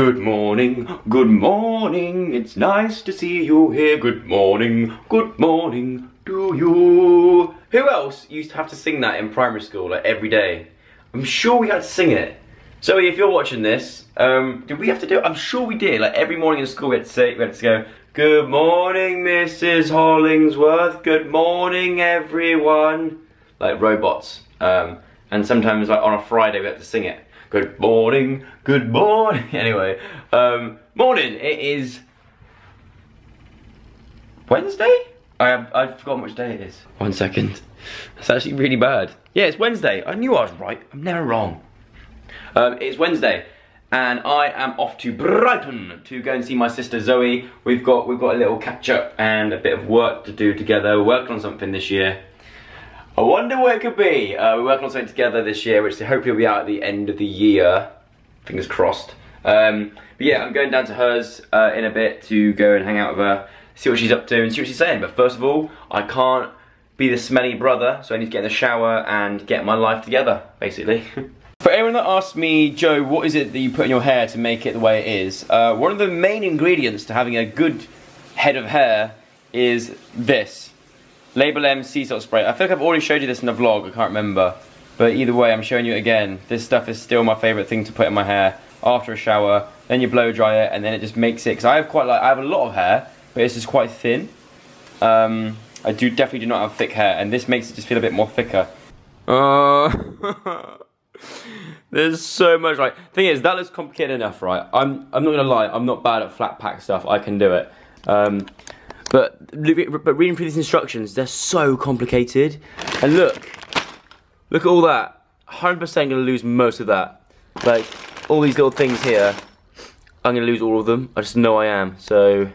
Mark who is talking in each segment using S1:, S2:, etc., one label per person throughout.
S1: Good morning, good morning, it's nice to see you here. Good morning, good morning to you. Who else used to have to sing that in primary school, like every day? I'm sure we had to sing it. Zoe, if you're watching this, um, did we have to do it? I'm sure we did. Like every morning in school, we had to say, we had to go, Good morning, Mrs. Hollingsworth. Good morning, everyone. Like robots. Um, and sometimes, like on a Friday, we had to sing it. Good morning, good morning. Anyway, um, morning. It is Wednesday. I have I've forgotten which day it is. One second. That's actually really bad. Yeah, it's Wednesday. I knew I was right. I'm never wrong. Um, it's Wednesday, and I am off to Brighton to go and see my sister Zoe. We've got we've got a little catch up and a bit of work to do together. We're working on something this year. I wonder what it could be. Uh, we're working on something together this year, which hopefully will be out at the end of the year. Fingers crossed. Um, but yeah, I'm going down to hers uh, in a bit to go and hang out with her, see what she's up to and see what she's saying. But first of all, I can't be the smelly brother, so I need to get in the shower and get my life together, basically. For anyone that asks me, Joe, what is it that you put in your hair to make it the way it is? Uh, one of the main ingredients to having a good head of hair is this. Label M sea salt spray. I feel like I've already showed you this in the vlog, I can't remember. But either way, I'm showing you again. This stuff is still my favourite thing to put in my hair after a shower. Then you blow dry it and then it just makes it, because I have quite like, I have a lot of hair, but it's just quite thin. Um, I do definitely do not have thick hair and this makes it just feel a bit more thicker. Uh, There's so much right. Thing is, that looks complicated enough, right? I'm I'm not gonna lie, I'm not bad at flat pack stuff. I can do it. Um, but but reading through these instructions, they're so complicated. And look, look at all that. 100% gonna lose most of that. Like all these little things here, I'm gonna lose all of them. I just know I am. So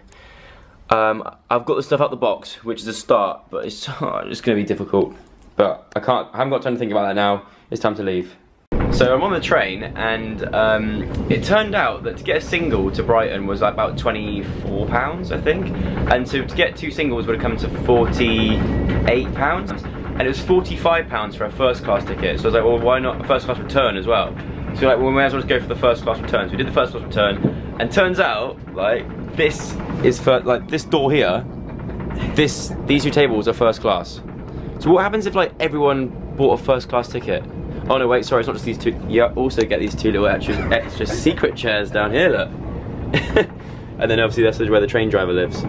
S1: um, I've got the stuff out the box, which is a start, but it's just gonna be difficult. But I can't. I haven't got time to think about that now. It's time to leave. So I'm on the train and um, it turned out that to get a single to Brighton was about 24 pounds I think. And so to get two singles would have come to 48 pounds. And it was 45 pounds for a first class ticket. So I was like well why not a first class return as well? So like well, we may as well just go for the first class returns we did the first class return. And turns out like this is for like this door here this these two tables are first class. So what happens if like everyone bought a first class ticket Oh no, wait, sorry, it's not just these two. You also get these two little extra, extra secret chairs down here, look. and then obviously that's where the train driver lives.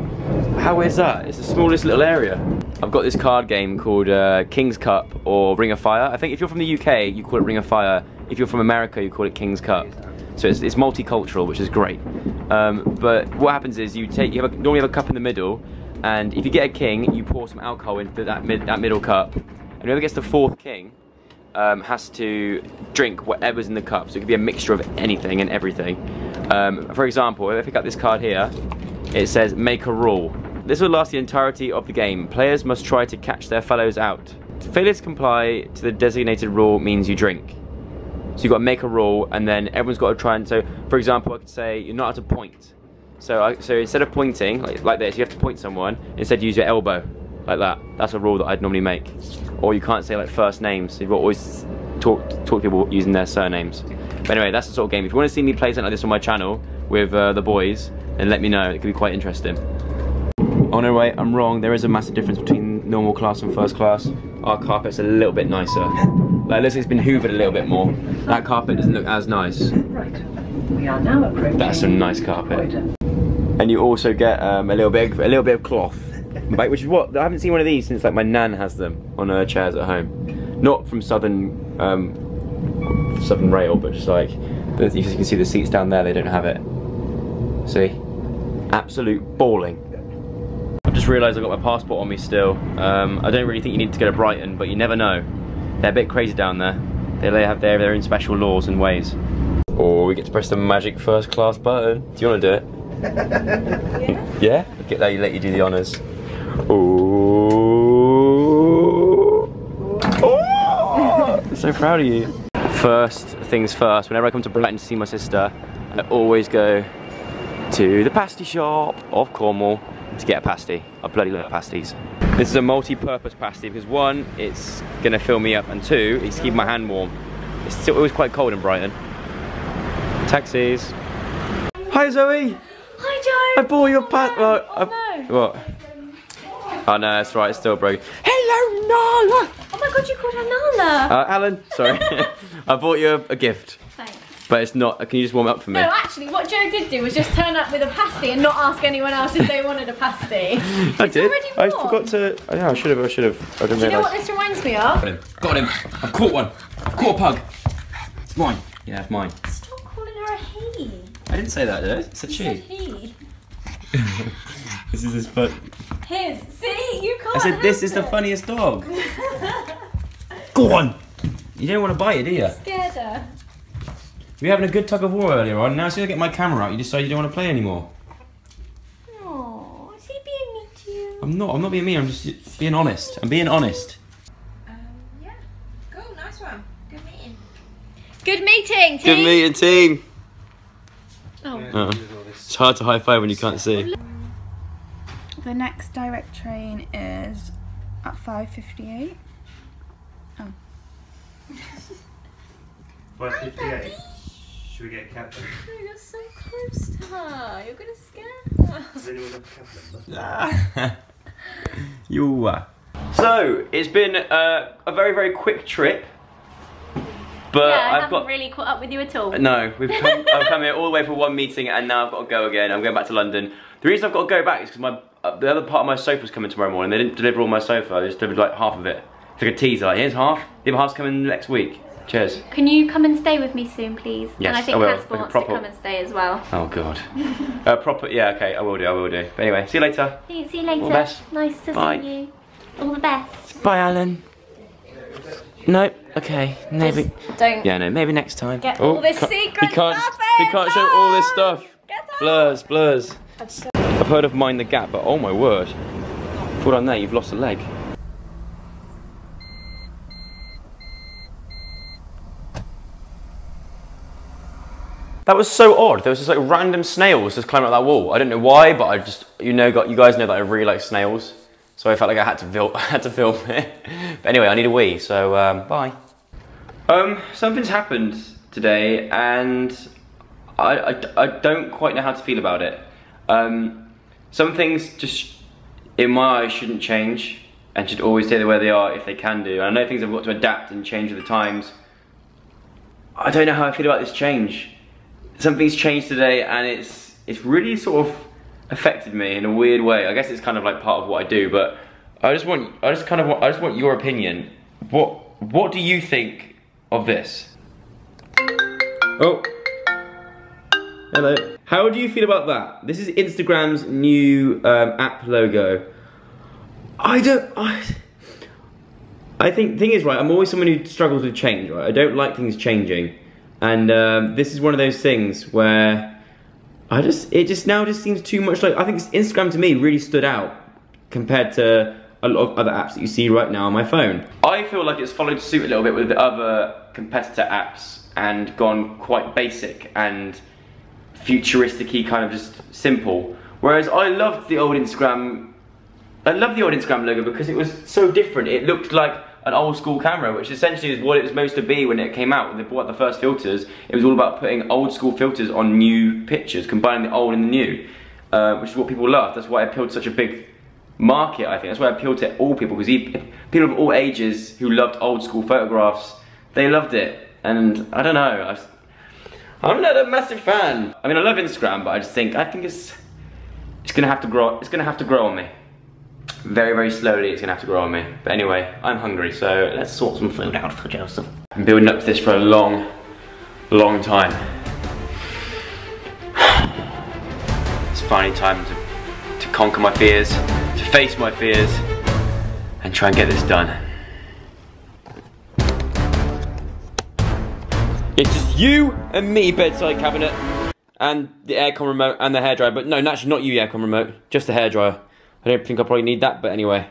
S1: How is that? It's the smallest little area. I've got this card game called uh, King's Cup or Ring of Fire. I think if you're from the UK, you call it Ring of Fire. If you're from America, you call it King's Cup. So it's, it's multicultural, which is great. Um, but what happens is you take you have a, normally have a cup in the middle, and if you get a king, you pour some alcohol into that, mid, that middle cup, and whoever gets the fourth king, um, has to drink whatever's in the cup. So it could be a mixture of anything and everything. Um, for example, if I pick up this card here, it says make a rule. This will last the entirety of the game. Players must try to catch their fellows out. Failure to comply to the designated rule means you drink. So you've got to make a rule and then everyone's got to try and, so for example, I could say you're not allowed to point. So, I, so instead of pointing, like, like this, you have to point someone, instead use your elbow like that. That's a rule that I'd normally make. Or you can't say like first names. You've always talk talk to people using their surnames. But anyway, that's the sort of game. If you want to see me play something like this on my channel with uh, the boys, then let me know. It could be quite interesting. Oh no, wait, I'm wrong. There is a massive difference between normal class and first class. Our carpet's a little bit nicer. Like, looks like it's been hoovered a little bit more. That carpet doesn't look as nice.
S2: Right. We are now approaching.
S1: That's some nice carpet. And you also get um, a little bit, a little bit of cloth which is what I haven't seen one of these since like my nan has them on her chairs at home. Not from Southern um, Southern Rail, but just like you can see the seats down there. They don't have it. See, absolute balling. I've just realised I've got my passport on me still. Um, I don't really think you need to go to Brighton, but you never know. They're a bit crazy down there. They have their, their own special laws and ways. Or oh, we get to press the magic first class button. Do you want to do it? yeah? yeah? Get that, let you do the honours. Ooh. Oh! so proud of you. First things first, whenever I come to Brighton to see my sister, I always go to the pasty shop of Cornwall to get a pasty. I bloody love pasties. This is a multi-purpose pasty because one, it's gonna fill me up, and two, it's keeping my hand warm. It's still, it was quite cold in Brighton. Taxis. Hi Zoe.
S3: Hi, Joe!
S1: I bought your pant.
S3: Oh,
S1: I-
S3: no.
S1: What? Oh no, that's right. It's still broken. Hello, Nala.
S3: Oh my god, you called her Nala.
S1: Uh, Alan, sorry. I bought you a, a gift,
S3: Thanks.
S1: but it's not. Can you just warm it up for me?
S3: No, actually, what Joe did do was just turn up with a pasty and not ask anyone else if they wanted a pasty.
S1: I
S3: it's
S1: did.
S3: already
S1: I forgot to. Oh, yeah, I should have. I should have. I didn't
S3: Do you know what this reminds me of?
S1: Got him. Got him. I've caught one. I've caught a pug. It's mine. Yeah, it's mine.
S3: Stop calling her a he.
S1: I didn't say that, did I? It's a
S3: You said he.
S1: This is his fun.
S3: His. See, you can't.
S1: I said this is the funniest dog. Go on. You don't want to bite it, do you?
S3: it. Scared her.
S1: We were having a good tug of war earlier on. Now, as soon as I get my camera out, you decide you don't want to play anymore.
S3: Oh, is he being mean to you?
S1: I'm not. I'm not being mean. I'm just being honest. I'm being honest.
S4: Um, yeah. Cool, nice one. Good meeting.
S3: Good meeting, team.
S1: Good meeting, team.
S3: Oh.
S1: Uh, it's hard to high five when you can't see.
S5: The next direct train is at 5.58.
S6: Five fifty-eight. Should we get a cab number?
S3: Oh, you're so close to her. You're gonna scare her.
S6: Does anyone have a cab number?
S1: you are. So it's been uh, a very very quick trip, but
S3: yeah, I
S1: I've
S3: haven't
S1: got
S3: really caught up with you at all.
S1: no. We've come, I've come here all the way for one meeting, and now I've got to go again. I'm going back to London. The reason I've got to go back is because my the other part of my sofa's coming tomorrow morning. They didn't deliver all my sofa. They just delivered like half of it. It's like a teaser. Like here's half. The other half's coming next week. Cheers.
S3: Can you come and stay with me soon, please?
S1: Yes,
S3: and I think
S1: I will.
S3: Caspar
S1: Like
S3: wants
S1: proper-
S3: to come and stay as well.
S1: Oh god. uh, proper. Yeah. Okay. I will do. I will do. But anyway, see you later.
S3: See you, see you later.
S1: All the best.
S3: Nice to
S1: Bye.
S3: see you. All the best.
S1: Bye, Alan. No. Okay. Maybe.
S3: Don't
S1: Yeah. No. Maybe next time.
S3: get all this secret
S1: He can't.
S3: stuff
S1: He can't show all this stuff.
S3: Get out.
S1: Blurs. Blurs. I've heard of Mind the Gap, but oh my word. Fall down there, you've lost a leg. That was so odd. There was just like random snails just climbing up that wall. I don't know why, but I just you know got you guys know that I really like snails, so I felt like I had to film I had to film it. But anyway, I need a wee, so um, bye. Um, something's happened today, and I, I, I don't quite know how to feel about it. Um, some things just, in my eyes, shouldn't change and should always stay the way they are if they can do. And I know things have got to adapt and change with the times. I don't know how I feel about this change. Something's changed today, and it's it's really sort of affected me in a weird way. I guess it's kind of like part of what I do, but I just want I just kind of want I just want your opinion. What what do you think of this? Oh. Hello. How do you feel about that? This is Instagram's new um, app logo. I don't. I, I think thing is right. I'm always someone who struggles with change. Right. I don't like things changing, and um, this is one of those things where I just it just now just seems too much like I think Instagram to me really stood out compared to a lot of other apps that you see right now on my phone. I feel like it's followed suit a little bit with the other competitor apps and gone quite basic and futuristic-y, kind of just simple. Whereas I loved the old Instagram I love the old Instagram logo because it was so different. It looked like an old school camera, which essentially is what it was supposed to be when it came out. When they bought the first filters, it was all about putting old school filters on new pictures, combining the old and the new, uh, which is what people loved. That's why it appealed to such a big market, I think. That's why it appealed to all people, because people of all ages who loved old school photographs, they loved it. And I don't know, I I'm not a massive fan. I mean, I love Instagram, but I just think, I think it's, it's gonna have to grow, it's gonna have to grow on me very, very slowly it's gonna have to grow on me. But anyway, I'm hungry, so let's sort some food out for Joseph. I'm building up to this for a long, long time. It's finally time to, to conquer my fears, to face my fears, and try and get this done. It's just you and me, bedside cabinet, and the aircon remote and the hairdryer. But no, actually not you, aircon remote, just the hairdryer. I don't think I probably need that, but anyway,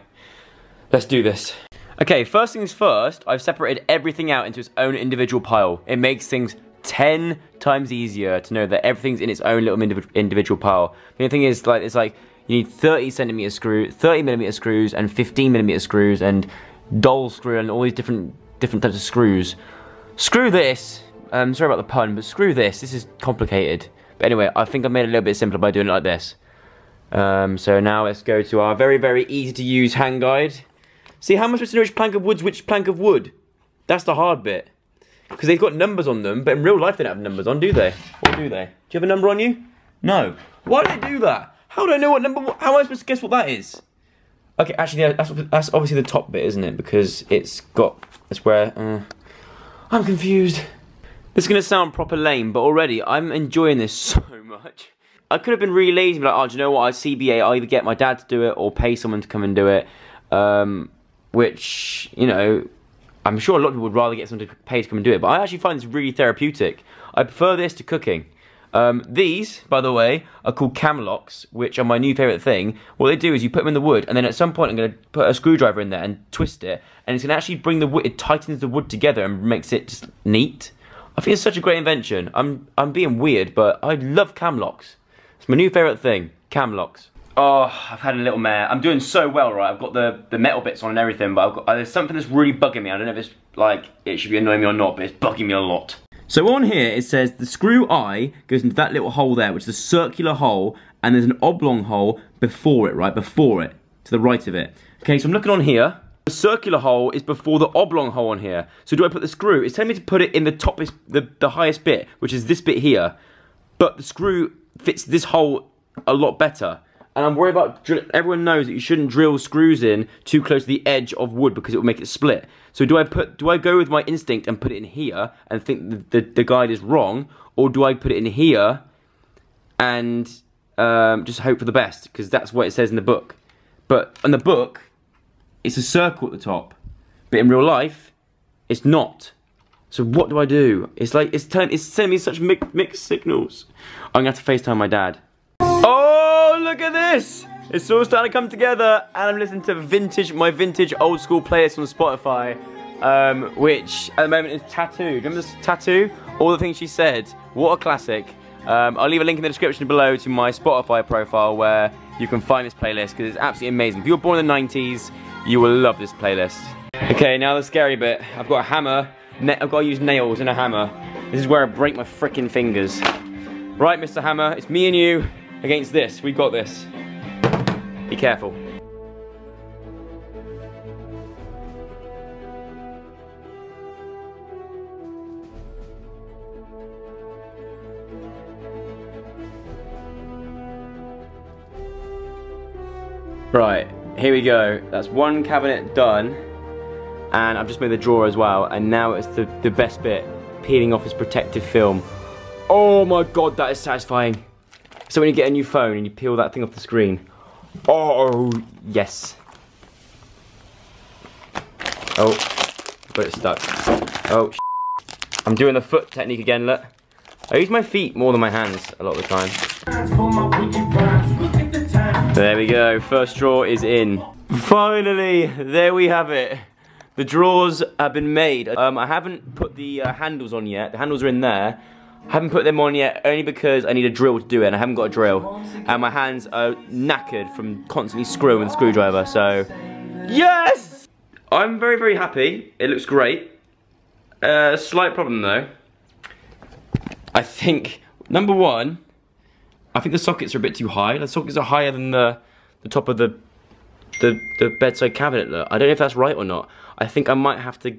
S1: let's do this. Okay, first things first, I've separated everything out into its own individual pile. It makes things 10 times easier to know that everything's in its own little indiv individual pile. The only thing is, like, it's like, you need 30 centimeter screw, 30 millimeter screws, and 15 millimeter screws, and doll screw, and all these different different types of screws. Screw this, um, sorry about the pun, but screw this, this is complicated. But anyway, I think I made it a little bit simpler by doing it like this. Um, so now let's go to our very, very easy to use hand guide. See how much to know which plank of wood's which plank of wood? That's the hard bit. Because they've got numbers on them, but in real life they don't have numbers on, do they? Or do they? Do you have a number on you? No. Why do they do that? How do I know what number, how am I supposed to guess what that is? Okay, actually, that's, that's obviously the top bit, isn't it? Because it's got, it's where, uh, I'm confused. This is going to sound proper lame, but already I'm enjoying this so much. I could have been really lazy, like, oh, do you know what? I CBA, I'll either get my dad to do it or pay someone to come and do it. Um, which, you know, I'm sure a lot of people would rather get someone to pay to come and do it, but I actually find this really therapeutic. I prefer this to cooking. Um, these, by the way, are called Camlocks, which are my new favourite thing. What they do is you put them in the wood, and then at some point I'm going to put a screwdriver in there and twist it, and it's going to actually bring the wood, it tightens the wood together and makes it just neat. I think it's such a great invention. I'm, I'm being weird, but I love Camlocks. It's my new favourite thing, Camlocks. Oh, I've had a little mare. I'm doing so well, right? I've got the, the metal bits on and everything, but I've got, uh, there's something that's really bugging me. I don't know if it's like, it should be annoying me or not, but it's bugging me a lot. So on here, it says the screw eye goes into that little hole there, which is a circular hole, and there's an oblong hole before it, right? Before it, to the right of it. Okay, so I'm looking on here. The circular hole is before the oblong hole on here. So do I put the screw? It's telling me to put it in the top, the, the highest bit, which is this bit here. But the screw fits this hole a lot better and I'm worried about, everyone knows that you shouldn't drill screws in too close to the edge of wood because it will make it split. So do I put, do I go with my instinct and put it in here and think the, the, the guide is wrong, or do I put it in here and um, just hope for the best, because that's what it says in the book. But in the book, it's a circle at the top, but in real life, it's not. So what do I do? It's like, it's telling, it's sending me such mixed signals. I'm gonna have to FaceTime my dad. Oh, look at this! It's all starting to come together, and I'm listening to vintage, my vintage old school playlist on Spotify, um, which at the moment is Tattoo. Remember this t.A.T.u.? All the things she said. What a classic. Um, I'll leave a link in the description below to my Spotify profile where you can find this playlist because it's absolutely amazing. If you were born in the 90s, you will love this playlist. Okay, now the scary bit. I've got a hammer. I've got to use nails and a hammer. This is where I break my freaking fingers. Right, Mr. Hammer, it's me and you against this. We've got this. Be careful. Right, here we go. That's one cabinet done. And I've just made the drawer as well. And now it's the, the best bit, peeling off this protective film. Oh my god, that is satisfying. So when you get a new phone and you peel that thing off the screen, oh, yes. Oh, but it's stuck. Oh, I'm doing the foot technique again, look. I use my feet more than my hands a lot of the time. There we go, first drawer is in. Finally, there we have it. The drawers have been made. Um, I haven't put the uh, handles on yet. The handles are in there. I haven't put them on yet only because I need a drill to do it and I haven't got a drill. And my hands are knackered from constantly screwing with the screwdriver, so... Yes! I'm very, very happy. It looks great. Uh, slight problem though. I think, number one, I think the sockets are a bit too high. The sockets are higher than the, the top of the, the, the bedside cabinet. Look. I don't know if that's right or not. I think I might have to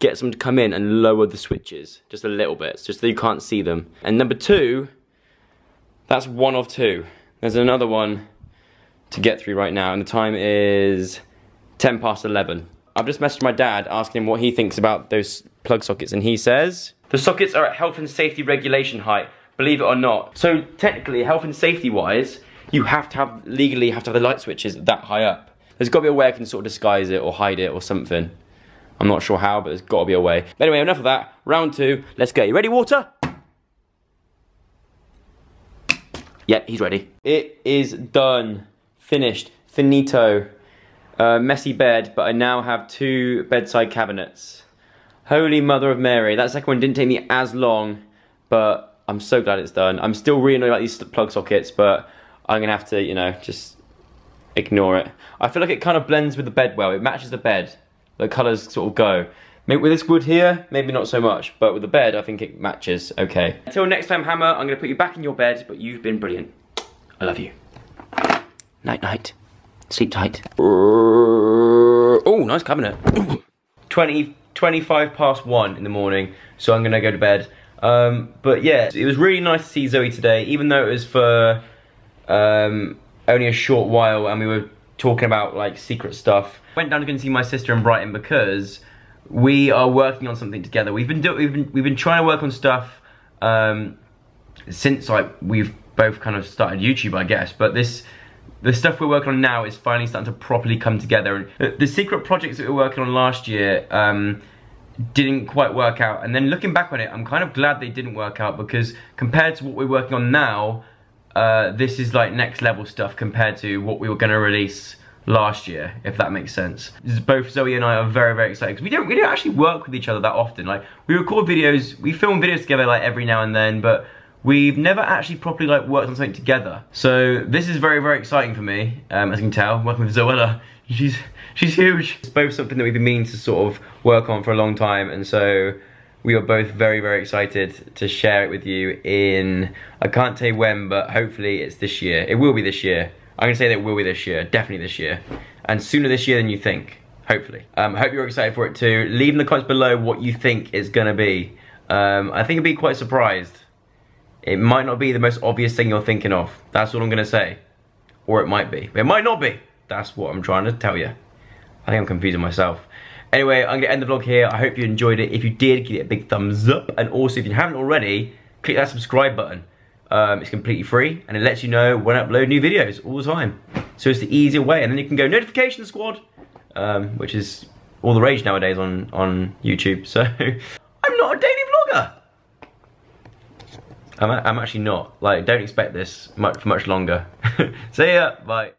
S1: get someone to come in and lower the switches just a little bit, just so you can't see them. And number two, that's one of two. There's another one to get through right now, and the time is 10 past 11. I've just messaged my dad asking him what he thinks about those plug sockets, and he says, the sockets are at health and safety regulation height, believe it or not. So technically, health and safety wise, you have to have, legally have to have the light switches that high up. There's got to be a way I can sort of disguise it or hide it or something. I'm not sure how, but there's got to be a way. But anyway, enough of that. Round two, let's go. You ready, water? Yeah, he's ready. It is done. Finished. Finito. Uh, messy bed, but I now have two bedside cabinets. Holy Mother of Mary. That second one didn't take me as long, but I'm so glad it's done. I'm still really annoyed about these plug sockets, but I'm gonna have to, you know, just ignore it. I feel like it kind of blends with the bed well. It matches the bed the colours sort of go. Maybe with this wood here, maybe not so much, but with the bed, I think it matches okay. Until next time, Hammer, I'm gonna put you back in your bed, but you've been brilliant. I love you. Night, night. Sleep tight. Oh, nice cabinet. 20, 25 past one in the morning, so I'm gonna go to bed. Um, but yeah, it was really nice to see Zoe today, even though it was for um, only a short while and we were talking about like secret stuff. Went down to go and see my sister in Brighton because we are working on something together. We've been, we've been, we've been trying to work on stuff um, since like we've both kind of started YouTube, I guess, but this the stuff we're working on now is finally starting to properly come together. And the, the secret projects that we were working on last year um, didn't quite work out. And then looking back on it, I'm kind of glad they didn't work out because compared to what we're working on now, uh, this is like next level stuff compared to what we were going to release last year, if that makes sense. Both Zoe and I are very, very excited because we don't, we don't actually work with each other that often. Like, we record videos, we film videos together like every now and then, but we've never actually properly like worked on something together. So this is very, very exciting for me, um, as you can tell, working with Zoella. She's, she's huge. It's both something that we've been meaning to sort of work on for a long time, and so we are both very, very excited to share it with you in, I can't you when, but hopefully it's this year. It will be this year. I'm gonna say that it will be this year, definitely this year. And sooner this year than you think, hopefully. Um, I hope you're excited for it too. Leave in the comments below what you think it's gonna be. Um, I think you'll be quite surprised. It might not be the most obvious thing you're thinking of. That's all I'm gonna say. Or it might be. It might not be. That's what I'm trying to tell you. I think I'm confusing myself. Anyway, I'm gonna end the vlog here. I hope you enjoyed it. If you did, give it a big thumbs up. And also, if you haven't already, click that subscribe button. Um, it's completely free and it lets you know when I upload new videos all the time. So it's the easier way. And then you can go notification squad, um, which is all the rage nowadays on, on YouTube. So I'm not a daily vlogger. I'm, I'm actually not. Like, don't expect this much for much longer. See ya. Bye.